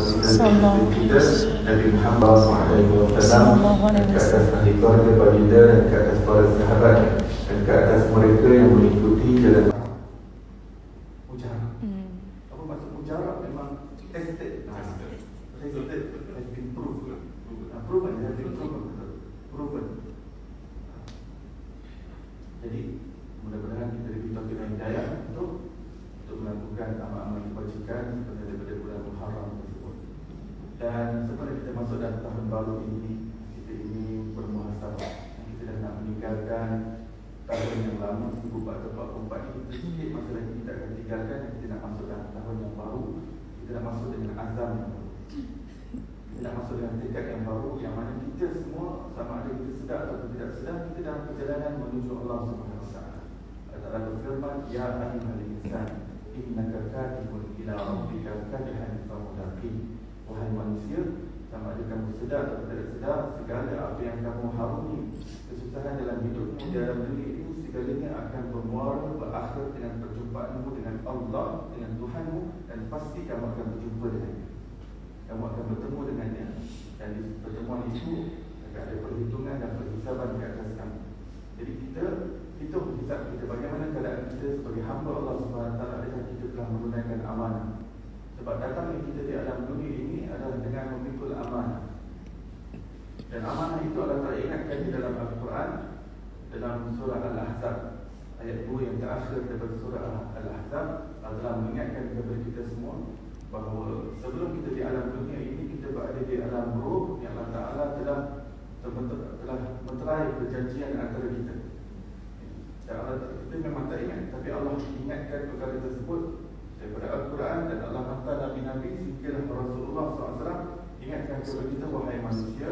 Sallallahu kita Nabi Muhammad SAW Sallallahu alaihi ke atas wasallam. ahli keluarga baginda dan ke atas para sahabat dan ke atas mereka yang mengikuti jalan. Mujarab. Hmm. apa maksud mujarab? Memang tested. Tested. Has been proved Nah, proven. Has been proven betul. proven. Jadi mudah-mudahan kita diberi taufik dan hidayah untuk untuk melakukan amal-amal kebajikan seperti daripada bulan Muharram tersebut. Dan sebenarnya kita masuk dalam tahun baru ini, kita ini bermuhasabah. Kita dah nak meninggalkan tahun yang lama 1444 ini sedikit masa lagi kita akan tinggalkan dan kita nak masuk dalam tahun yang baru. Kita nak masuk dengan azam. Kita nak masuk dengan tekad yang baru yang mana kita semua sama ada kita sedar atau tidak sedar kita dalam perjalanan menuju Allah Subhanahu Wa. Allah berfirman, Ya ayyuhal insan, innaka kadibun ila rabbika kadhan famulaqih. Wahai manusia, sama ada kamu sedar atau tidak sedar, segala apa yang kamu harungi, kesusahan dalam hidupmu dalam dunia ini segalanya akan bermuara berakhir dengan perjumpaanmu dengan Allah, dengan Tuhanmu dan pasti kamu akan berjumpa dengannya kamu akan bertemu dengannya dan di pertemuan itu akan ada perhitungan dan perhisaban ke atas kamu. Jadi kita hitung hisab kita bagaimana keadaan kita sebagai hamba Allah Taala adakah kita telah menunaikan amanah. Sebab datangnya kita di alam dunia ini adalah dengan memikul amanah. Dan amanah itu Allah Taala ingatkan di dalam Al-Quran dalam surah Al-Ahzab ayat 2 yang terakhir daripada surah Al-Ahzab Taala mengingatkan kepada kita semua bahawa sebelum kita di alam dunia ini kita berada di alam roh yang Allah Taala telah telah menterai perjanjian antara kita. Dan Allah kita memang tak ingat tapi Allah ingatkan perkara tersebut daripada Al-Quran dan Allah hantar Nabi-Nabi sehinggalah Rasulullah SAW ingatkan kepada kita wahai manusia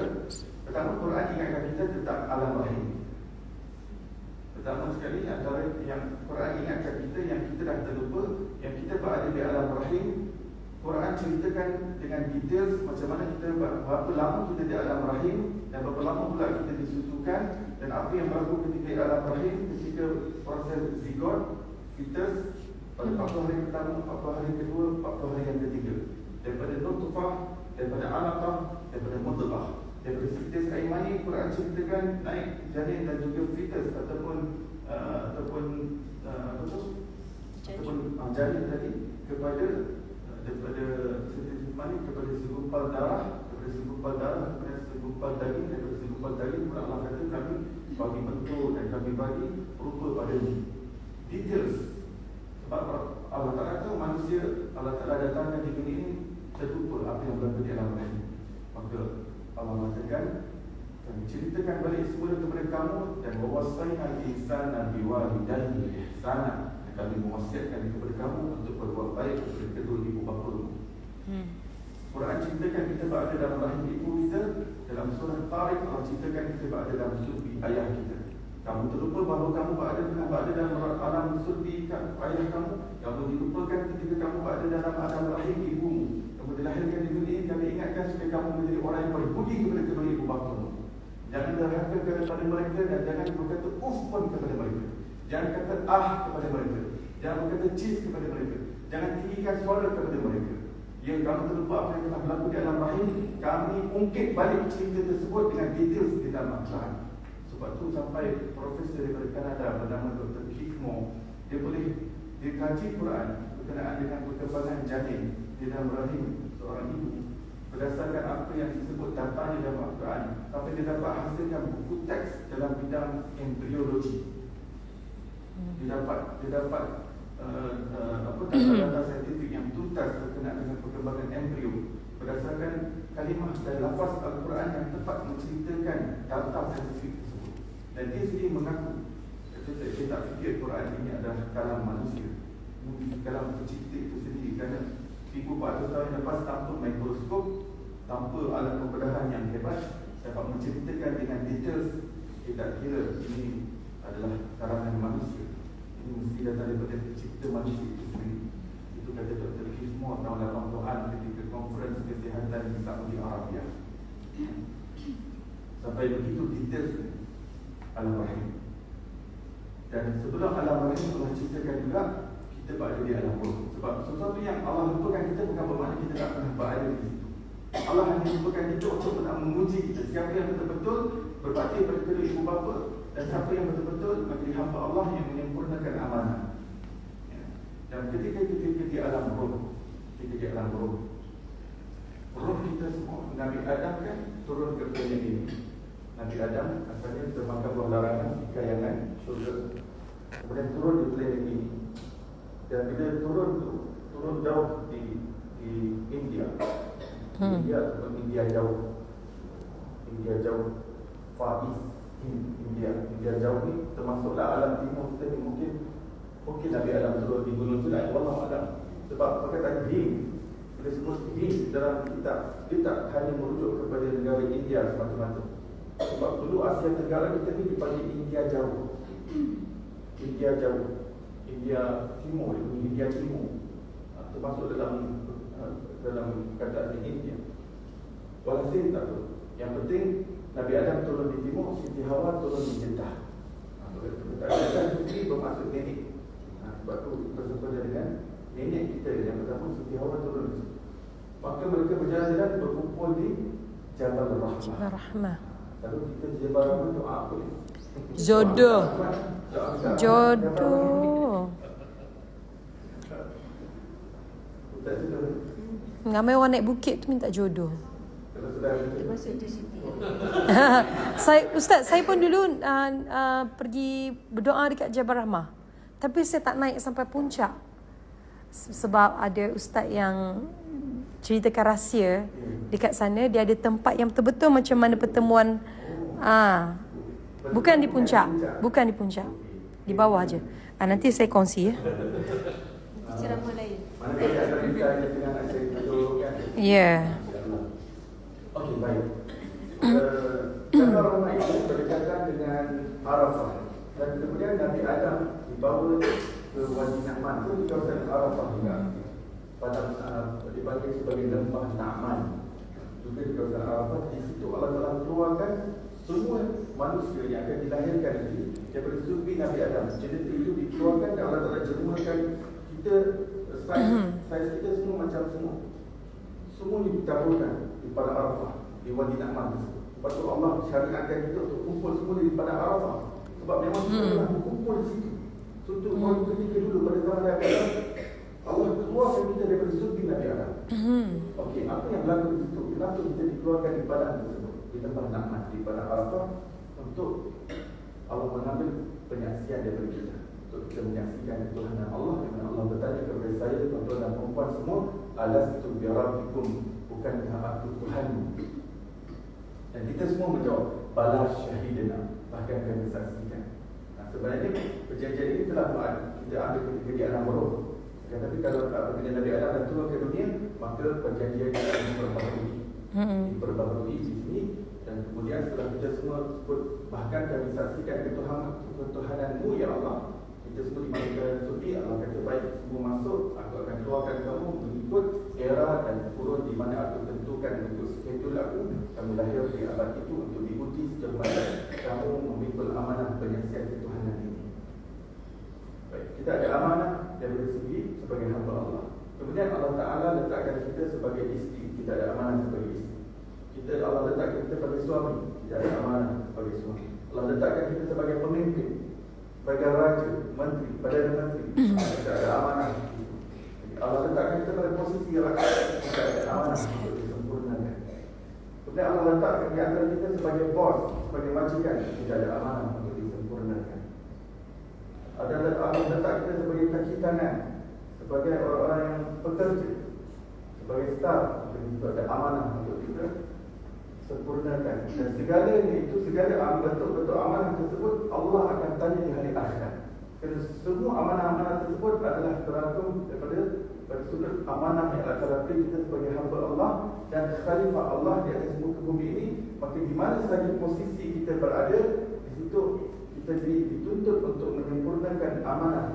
pertama Quran ingatkan kita tentang alam rahim Pertama sekali antara yang Quran ingatkan kita yang kita dah terlupa yang kita berada di alam rahim Quran ceritakan dengan details macam mana kita berapa lama kita di alam rahim dan berapa lama pula kita disusukan dan apa yang berlaku ketika di alam rahim ketika proses zigot, fetus pada 40 hari pertama, 40 hari kedua, 40 hari yang ketiga. Daripada nutfah, daripada alaqah, daripada mudghah daripada fetus air mani Quran ceritakan naik janin dan juga fetus ataupun uh, ataupun uh, apa tu? ataupun uh, janin tadi kepada daripada setiap mani kepada segumpal darah daripada segumpal darah kepada segumpal daging daripada segumpal daging pun Allah kata kami bagi bentuk dan kami bagi rupa pada details. Sebab Allah Ta'ala tahu manusia Allah Ta'ala datangkan di dunia ini terlupa apa yang berlaku di alam ini maka Allah mengatakan kami ceritakan balik semula kepada kamu dan wawasaina al-insana biwalidayhi ihsana dan kami mewasiatkan kepada kamu untuk berbuat baik kepada kedua ibu bapa. Hmm. Quran ceritakan kita berada dalam rahim ibu kita dalam surah Tariq Allah ceritakan kita berada dalam sulbi ayah kita. Kamu terlupa bahawa kamu berada dalam berada dalam alam sulbi ayah kamu. Kamu dilupakan ketika kamu berada dalam alam rahim ibumu. kamu dilahirkan di dunia ini kami ingatkan supaya kamu menjadi orang yang berbudi kepada kedua ibu bapamu jangan derhaka kepada mereka dan jangan berkata uf pun kepada mereka. Jangan kata ah kepada mereka. Jangan berkata cis kepada mereka. Jangan tinggikan suara kepada mereka. Yang kamu terlupa apa yang telah berlaku di dalam rahim Kami ungkit balik cerita tersebut dengan details di dalam Al-Quran Sebab tu sampai profesor daripada Kanada bernama Dr. Moore Dia boleh dia kaji Quran berkenaan dengan perkembangan janin di dalam rahim seorang ibu Berdasarkan apa yang disebut datanya dalam Al-Quran Sampai dia dapat hasilkan buku teks dalam bidang embriologi Dia dapat dia dapat uh, uh, apa data-data saintifik yang tuntas berkenaan dengan perkembangan embrio berdasarkan kalimah dan lafaz Al-Quran yang tepat menceritakan data saintifik tersebut. Dan dia sendiri mengaku kata saya tak fikir Quran ini adalah kalam manusia. Mungkin kalam pencipta itu sendiri kerana 1400 tahun lepas tanpa mikroskop, tanpa alat pembedahan yang hebat dapat menceritakan dengan details kita kira ini adalah karangan manusia. Ini mesti datang daripada pencipta manusia itu sendiri. Itu kata Dr. Hizmo tahun 80-an ketika konferens kesihatan di Saudi Arabia. Sampai begitu detail alam rahim. Dan sebelum alam rahim Allah ceritakan juga kita berada di alam roh. Sebab sesuatu yang Allah lupakan kita bukan bermakna kita tak pernah berada di situ. menjumpakan kita untuk nak menguji kita siapa yang betul-betul berbakti pada kedua ibu bapa dan siapa yang betul-betul menjadi hamba Allah yang menyempurnakan amanah. Ya. Dan ketika kita di alam roh, kita di alam roh, roh kita semua Nabi Adam kan turun ke planet ini. Nabi Adam asalnya termakan buah larangan kayangan syurga. Kemudian turun di planet ini. Dan bila turun tu, turun jauh di di India. Hmm. India ataupun India jauh. India jauh. Far East in- India. India jauh ni termasuklah alam timur kita ni mungkin mungkin Nabi Adam turun di gunung tu lah. Allah Adam. Sebab perkataan Hind bila sebut Hind dalam kitab dia tak hanya merujuk kepada negara India semata-mata. Sebab dulu Asia Tenggara kita ni dipanggil India jauh. India jauh. India Timur, India Timur. Ah, Termasuk dalam ah, dalam kataan India. Walhasil tak tahu. Yang penting Nabi Adam turun di timur, Siti Hawa turun di Jeddah. Ah, Perkataan Jeddah itu bermaksud nenek. Ah, Sebab tu bersempena dengan nenek kita yang pertama Siti Hawa turun di situ. Maka mereka berjalan-jalan berkumpul di Jabal Rahmah. Rahmah. Lalu kita Jabal Rahmah doa apa ni? Jodoh. Doa Jodoh. Ramai orang naik bukit tu minta jodoh. kalau sudah Masuk tu Siti. saya Ustaz, saya pun dulu uh, uh, pergi berdoa dekat Jabal Rahmah. Tapi saya tak naik sampai puncak. Se- Sebab ada ustaz yang ceritakan rahsia dekat sana dia ada tempat yang betul-betul macam mana pertemuan ah bukan di puncak, bukan di puncak. Di bawah aje. Ah nanti saya kongsi ya. Ceramah lain. Mana dengan kan? Ya. Okey, baik. Uh, Jabal Rahmah itu berdekatan dengan Arafah. Dan kemudian Nabi Adam dibawa ke Wadi Na'man. Itu di kawasan Arafah juga. Pada uh, dipanggil sebagai lembah Na'man. Juga di kawasan Arafah. Di situ Allah telah keluarkan semua manusia yang akan dilahirkan nanti daripada surga Nabi Adam. Genetik itu dikeluarkan dan Allah telah jemuhkan kita saiz, saiz kita semua macam semua. Semua ni ditaburkan di pada Arafah di Wadi Na'man. Lepas tu Allah syariatkan kita untuk kumpul semua di pada Arafah. Sebab memang kita Hmm. telah berkumpul di situ. Untuk hmm. ketika dulu pada zaman Nabi Adam, Allah keluarkan kita daripada surga Nabi Adam. Hmm. Okey, apa yang berlaku di situ? Kenapa kita dikeluarkan di padang tersebut? Di tempat Na'man, di padang Arafah untuk Allah mengambil penyaksian daripada kita. Untuk kita menyaksikan ketuhanan Allah yang mana Allah bertanya kepada saya, tuan-tuan dan perempuan semua, Alastu biarabbikum, bukankah aku Tuhanmu? Dan kita semua menjawab, Bala syahidina, bahkan kami saksikan. Nah, sebenarnya perjanjian ini telah buat kita ambil ketika di alam roh. Ya, tapi kalau apabila Nabi Adam dan turun ke dunia, maka perjanjian ini akan diperbaharui. Hmm. Diperbaharui di sini dan kemudian setelah kita semua sebut bahkan kami saksikan ketuhanan ketuhananmu ya Allah. Kita semua dipanggil suci Allah kata baik semua masuk aku akan keluarkan kamu mengikut era dan kurun di mana aku tentukan untuk schedule aku kamu lahir di abad itu untuk diuji sejauh mana kamu memikul amanah penyaksian ketuhanan ini. Baik, kita ada amanah dari segi sebagai hamba Allah. Kemudian Allah Ta'ala letakkan kita sebagai isteri. Kita ada amanah sebagai isteri. Kita Allah letakkan kita sebagai suami. Kita ada amanah sebagai suami. Allah letakkan kita sebagai pemimpin. Sebagai raja, menteri, perdana menteri. Kita ada amanah. Allah letakkan kita pada posisi rakyat. Kita ada amanah untuk disempurnakan. Kemudian Allah letakkan di antara kita sebagai bos, sebagai majikan. Kita ada amanah untuk disempurnakan. Ada Allah letak kita sebagai kaki tangan Sebagai orang-orang yang bekerja Sebagai staf Itu ada amanah untuk kita Sempurnakan Dan segalanya itu Segala bentuk-bentuk amanah tersebut Allah akan tanya di hari akhirat Kerana semua amanah-amanah tersebut Adalah terangkum daripada pada sudut amanah yang Allah beri kita sebagai hamba Allah dan khalifah Allah di atas muka bumi ini maka di mana saja posisi kita berada di situ kita dituntut untuk menyempurnakan amanah.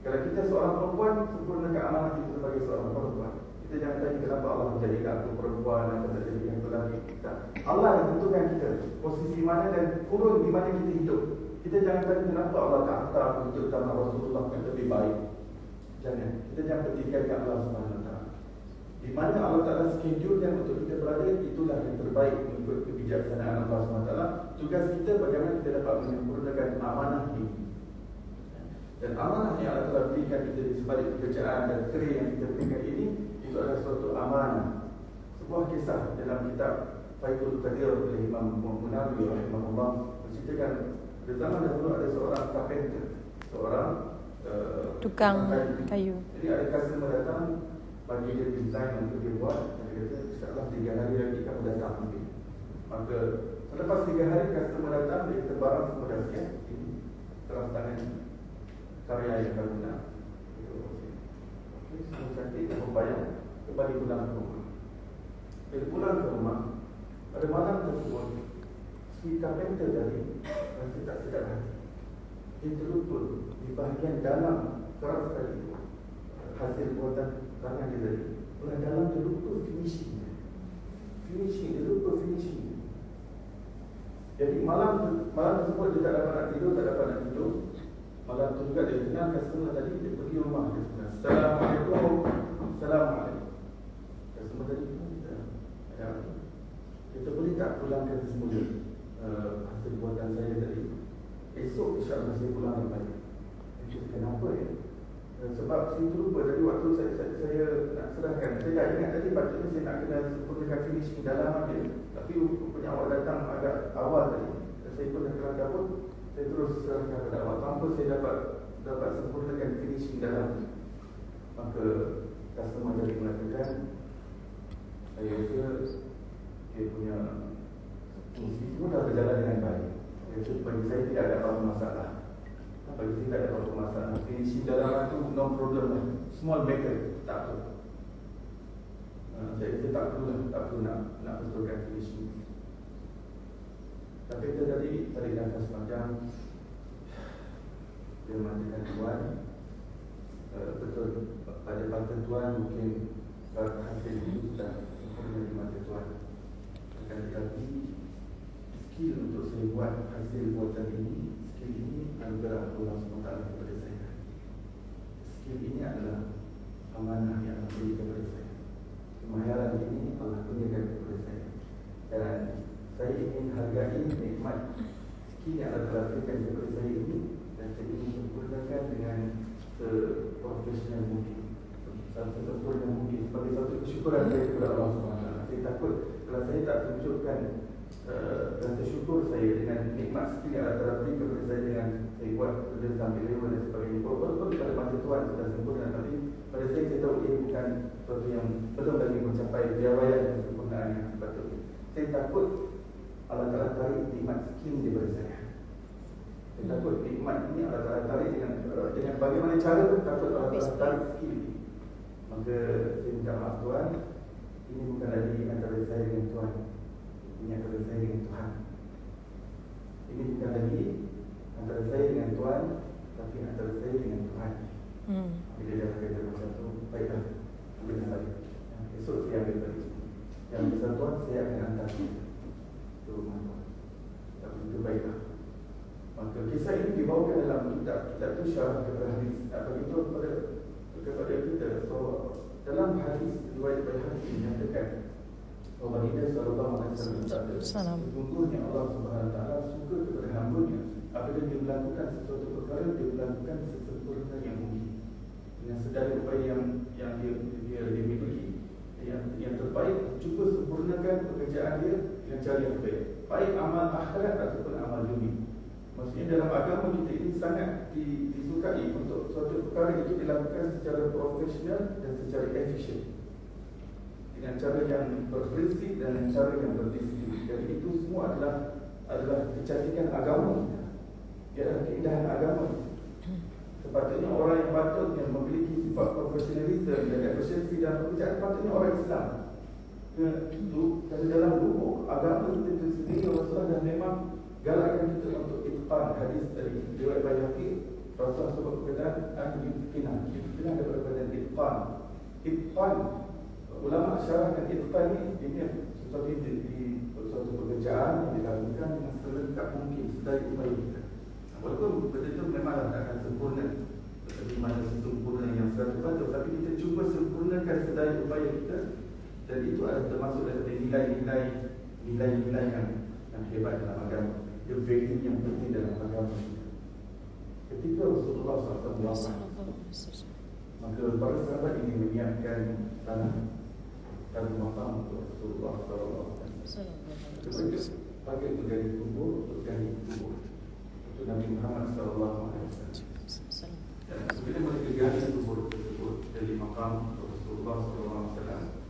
Kalau kita seorang perempuan, sempurnakan amanah kita sebagai seorang perempuan. Kita jangan tanya kenapa Allah menjadikan aku perempuan dan tak jadikan aku lelaki. Tak. Allah yang tentukan kita posisi mana dan kurun di mana kita hidup. Kita jangan tanya kenapa Allah tak hantar aku untuk zaman Rasulullah yang lebih baik. Jangan. Kita jangan petikan Allah Taala. Di mana Allah Ta'ala schedule untuk kita berada Itulah yang terbaik mengikut kebijaksanaan Allah SWT Tugas kita bagaimana kita dapat menyempurnakan amanah ini Dan amanah yang Allah Ta'ala berikan kita di sebalik pekerjaan dan kerja yang kita berikan ini Itu adalah suatu amanah. Sebuah kisah dalam kitab Faidul Qadir oleh Imam Munawi Rahimahullah Menceritakan Pada zaman dahulu ada seorang carpenter Seorang uh, Tukang kayu. Jadi ada customer datang bagi dia design untuk dia buat dia kata insyaAllah tiga hari lagi kamu datang ambil maka selepas tiga hari customer datang dia kata barang semua dah siap ini terang tangan karya yang kamu nak. Okey, semua cantik dan membayar kembali pulang ke rumah. Bila pulang ke rumah pada malam tersebut si carpenter tadi rasa tak sedap hati. Dia terlupa di bahagian dalam keras sekali itu hasil buatan tangan dia tadi. Orang dalam lupa finishing Finishing, lupa finishing Jadi malam malam tersebut dia tak dapat nak tidur, tak dapat nak tidur. Malam tu juga dia kenal customer tadi, dia pergi rumah dia. Assalamualaikum. Assalamualaikum Customer tadi pun kita ada Kita boleh tak pulangkan semula uh, hasil buatan saya tadi? Esok insyaAllah saya pulang yang baik Kenapa ya? sebab saya terlupa tadi waktu saya, saya, saya nak serahkan. Saya dah ingat tadi patutnya saya nak kena sempurnakan finishing dalam dia tapi rupanya awak datang agak awal tadi. Saya pun dah kerana pun saya terus serahkan pada awak. Tanpa saya dapat dapat sempurnakan finishing dalam maka customer jadi mengatakan saya rasa dia punya fungsi semua dah berjalan dengan baik. Jadi bagi saya tidak ada apa-apa masalah. Bagi kita ada apa masalah. Finishing dalam itu no problem lah. Small matter Tak apa. Jadi kita tak perlu lah Tak perlu nak, nak betulkan finishing. Tapi kita tadi Tarik nafas panjang. Dia mengatakan Tuan. Uh, Betul Pada mata Tuan mungkin Hasil itu sudah Di mata Tuan Akan tetapi Skill untuk saya buat Hasil buatan ini skill ini anugerah Allah SWT kepada saya skill ini adalah amanah yang Allah beri kepada saya kemahiran ini Allah berikan kepada saya dan saya ingin hargai nikmat skill yang Allah berikan kepada saya ini dan saya ingin sempurnakan dengan seprofesional mungkin sesempurna mungkin sebagai satu kesyukuran saya kepada Allah SWT saya takut kalau saya tak tunjukkan uh, rasa syukur saya dengan nikmat yang Allah telah beri kepada saya dengan saya buat kerja sambil lewat dan sebagainya. Walaupun pada masa Tuhan sudah sempurna tapi pada saya saya tahu ia bukan sesuatu yang belum lagi mencapai piawaian dan kesempurnaan yang sepatutnya. Saya takut Allah telah tarik nikmat skill daripada saya. Saya takut nikmat ini Allah telah tarik dengan uh, dengan bagaimana cara pun takut Allah telah tarik ini maka saya minta maaf Tuhan ini bukan lagi antara saya dengan Tuhan ini antara saya dengan Tuhan. Ini bukan lagi Antara saya dengan Tuhan Tapi antara saya dengan Tuhan. Hmm. Bila dia berkata macam tu Baiklah Ambil balik Esok saya ambil balik. Yang besar Tuhan saya akan hantar Itu rumah Tuhan Tapi itu baiklah. Maka kisah ini dibawakan dalam kitab Kitab itu syarah kepada hadis. Apa itu? Kepada kepada kita So dalam hadis Riwayat Bayhaqi menyatakan bahawa Nabi sallallahu alaihi wasallam bersabda, sesungguhnya Allah Subhanahu wa taala suka kepada hamba-Nya apabila dia melakukan sesuatu perkara dia melakukan sesempurna yang mungkin. Dengan segala upaya yang yang dia dia, dia miliki. Yang yang terbaik cuba sempurnakan pekerjaan dia dengan cara yang baik baik amal akhirat ataupun amal dunia maksudnya dalam agama kita ini sangat disukai untuk suatu perkara itu dilakukan secara profesional dan secara efisien dengan cara yang berprinsip dan dengan cara yang berdisiplin. Jadi itu semua adalah adalah kecantikan agama kita. Adalah keindahan agama. Sepatutnya orang yang patut yang memiliki sifat profesionalisme dan efisiensi dalam pekerjaan patutnya orang Islam. Dari dalam buku agama kita itu sendiri Rasulullah dan memang galakkan kita untuk itqan hadis dari riwayat Bayhaqi Rasulullah sebut perkataan ahli itqan. Itqan adalah perkataan itqan. Itqan ulama syarahkan itqan ini ini sesuatu di, di suatu pekerjaan yang dilakukan dengan selengkap mungkin sedaya upaya kita. Walaupun benda itu memang tak akan sempurna seperti mana sempurna yang 100% tapi kita cuba sempurnakan sedaya upaya kita dan itu adalah termasuk daripada nilai-nilai nilai-nilai yang yang hebat dalam agama value yang penting dalam agama kita. Ketika Rasulullah SAW wafat maka para sahabat ingin menyiapkan tanah tanah makam untuk Rasulullah SAW mereka pakai untuk gali kubur untuk gali kubur. Untuk Nabi Muhammad SAW dan bila mereka gali kubur tersebut dari makam Rasulullah SAW